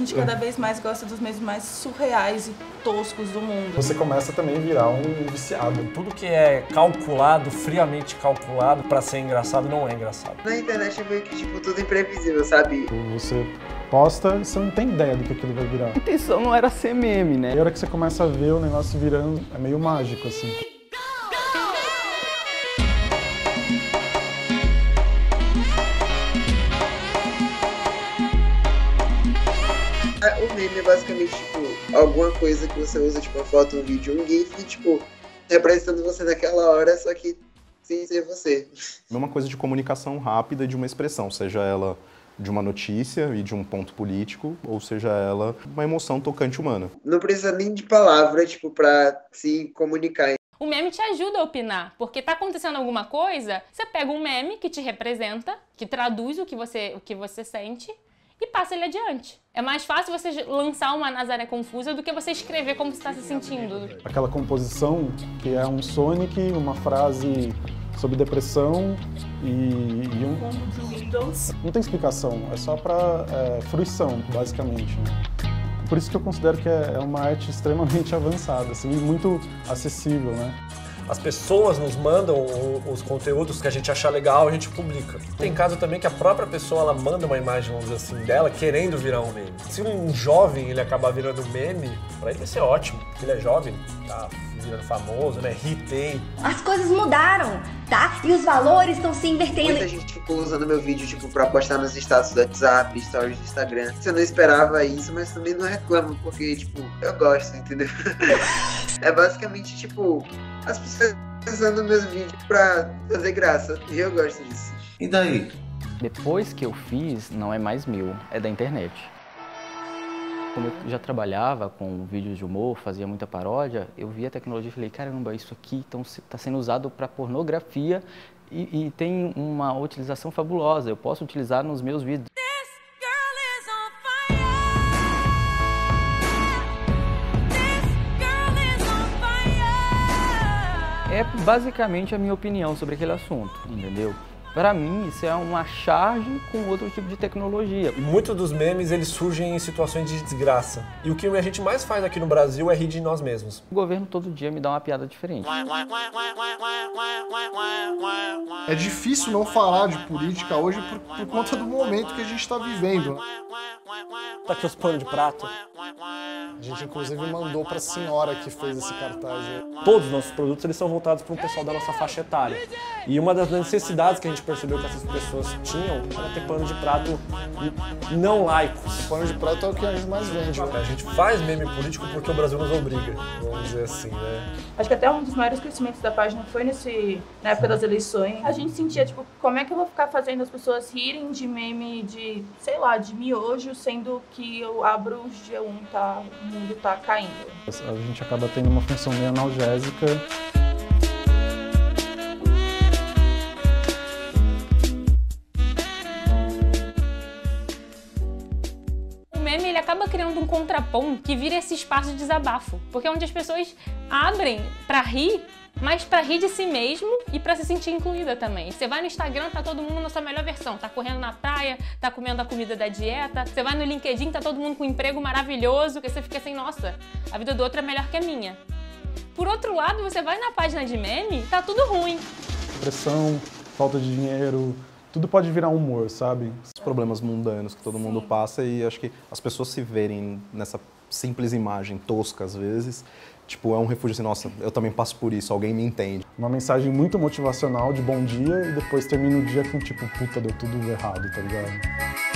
A gente cada vez mais gosta dos memes mais surreais e toscos do mundo. Você começa também a virar um viciado. Tudo que é calculado, friamente calculado para ser engraçado, não é engraçado. Na internet é meio que tipo tudo imprevisível, sabe? Você posta e você não tem ideia do que aquilo vai virar. A intenção não era ser meme, né? E a hora que você começa a ver o negócio virando, é meio mágico, assim. Meme é basicamente, tipo, alguma coisa que você usa, tipo, uma foto, um vídeo, um GIF, tipo, representando você naquela hora, só que sem ser você. É uma coisa de comunicação rápida de uma expressão, seja ela de uma notícia e de um ponto político, ou seja ela uma emoção tocante humana. Não precisa nem de palavra, tipo, pra se comunicar. O meme te ajuda a opinar, porque tá acontecendo alguma coisa, você pega um meme que te representa, que traduz o que você, o que você sente e passa ele adiante. É mais fácil você lançar uma Nazaré confusa do que você escrever como você está se sentindo. Aquela composição que é um Sonic, uma frase sobre depressão e, e um... Não tem explicação, é só para é, fruição, basicamente. Né? Por isso que eu considero que é, é uma arte extremamente avançada, assim, muito acessível, né? As pessoas nos mandam os conteúdos que a gente achar legal, a gente publica. Tem caso também que a própria pessoa ela manda uma imagem, vamos dizer assim, dela querendo virar um meme. Se um jovem ele acabar virando meme, pra ele vai ser ótimo, porque ele é jovem, tá virando famoso, né? Hitei. As coisas mudaram? E os valores estão se invertendo. Muita gente ficou usando meu vídeo, tipo, pra postar nos status do WhatsApp, stories do Instagram. Você não esperava isso, mas também não reclamo, porque, tipo, eu gosto, entendeu? é basicamente, tipo, as pessoas usando meus vídeos pra fazer graça. E eu gosto disso. E daí? Depois que eu fiz, não é mais meu, é da internet. Como eu já trabalhava com vídeos de humor, fazia muita paródia, eu vi a tecnologia e falei, caramba, isso aqui está sendo usado para pornografia e, e tem uma utilização fabulosa, eu posso utilizar nos meus vídeos. É basicamente a minha opinião sobre aquele assunto, entendeu? Para mim, isso é uma charge com outro tipo de tecnologia. Muitos dos memes eles surgem em situações de desgraça. E o que a gente mais faz aqui no Brasil é rir de nós mesmos. O governo todo dia me dá uma piada diferente. É difícil não falar de política hoje por, por conta do momento que a gente está vivendo. Tá aqui os panos de prato. A gente inclusive mandou para a senhora que fez esse cartaz. Todos os nossos produtos eles são voltados para o pessoal da nossa faixa etária. E uma das necessidades que a gente percebeu que essas pessoas tinham era ter pano de prato não laicos. O pano de prato é o que a gente mais vende. Né? A gente faz meme político porque o Brasil nos obriga, vamos dizer assim, né? Acho que até um dos maiores crescimentos da página foi nesse, na época das eleições. A gente sentia, tipo, como é que eu vou ficar fazendo as pessoas rirem de meme de, sei lá, de miojo, sendo que eu abro o G1, tá, o mundo tá caindo. A gente acaba tendo uma função meio analgésica acaba criando um contraponto que vira esse espaço de desabafo, porque é onde as pessoas abrem para rir, mas para rir de si mesmo e para se sentir incluída também. Você vai no Instagram, tá todo mundo na sua melhor versão, tá correndo na praia, tá comendo a comida da dieta. Você vai no LinkedIn, tá todo mundo com um emprego maravilhoso, que você fica assim, nossa, a vida do outro é melhor que a minha. Por outro lado, você vai na página de meme, tá tudo ruim. Pressão, falta de dinheiro, tudo pode virar humor, sabe? Os problemas mundanos que todo Sim. mundo passa e acho que as pessoas se verem nessa simples imagem tosca às vezes, tipo, é um refúgio assim, nossa, eu também passo por isso, alguém me entende. Uma mensagem muito motivacional de bom dia e depois termina o dia com tipo, puta, deu tudo errado, tá ligado?